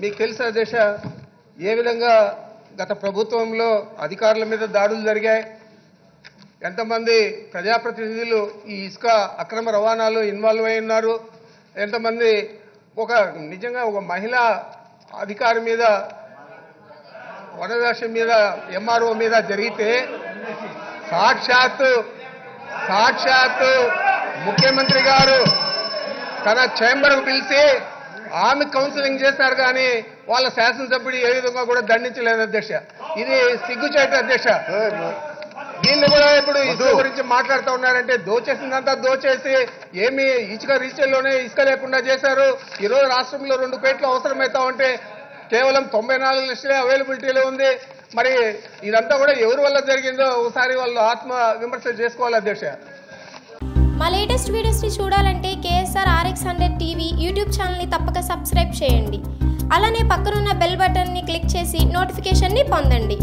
మీకు తెలుసా దేశ ఏ విధంగా గత ప్రభుత్వంలో అధికారుల మీద దాడులు జరిగాయి? ఎంతమంది ప్రజాప్రతినిధులు ఈ ఇసుక అక్రమ రవాణాలో ఇన్వాల్వ్ అయి ఉన్నారు? ఎంతమంది ఒక నిజంగా ఒక మహిళా అధికారి మీద వనదశ మీద ఎంఆర్ఓ మీద జరిగితే సాక్షాత్ సాక్షాత్ ముఖ్యమంత్రి గారు తన ఛాంబర్కు పిలిచి ఆమె కౌన్సిలింగ్ చేశారు కానీ వాళ్ళ శాసనసభ్యుడు ఏ విధంగా కూడా దండించలేదు అధ్యక్ష. ఇది సిగ్గుచేట అధ్యక్ష. వీళ్ళు కూడా ఇప్పుడు ఇసుక గురించి మాట్లాడుతూ ఉన్నారంటే దోచేసిందంతా దోచేసి ఏమి ఇసుక రీచల్లోనే ఇసుక లేకుండా చేశారు. ఈరోజు రాష్ట్రంలో రెండు పేట్లు అవసరమవుతా ఉంటే కేవలం తొంభై నాలుగు లక్షలే అవైలబిలిటీలో ఉంది. మరి ఇదంతా కూడా ఎవరి వల్ల జరిగిందో ఒకసారి వాళ్ళు ఆత్మ విమర్శ చేసుకోవాలి అధ్యక్ష. మా లేటెస్ట్ వీడియోస్ని చూడాలంటే కేఎస్ఆర్ టీవీ యూట్యూబ్ ఛానల్ని తప్పక సబ్స్క్రైబ్ చేయండి. అలానే పక్కనున్న బెల్ బటన్ని క్లిక్ చేసి నోటిఫికేషన్ని పొందండి.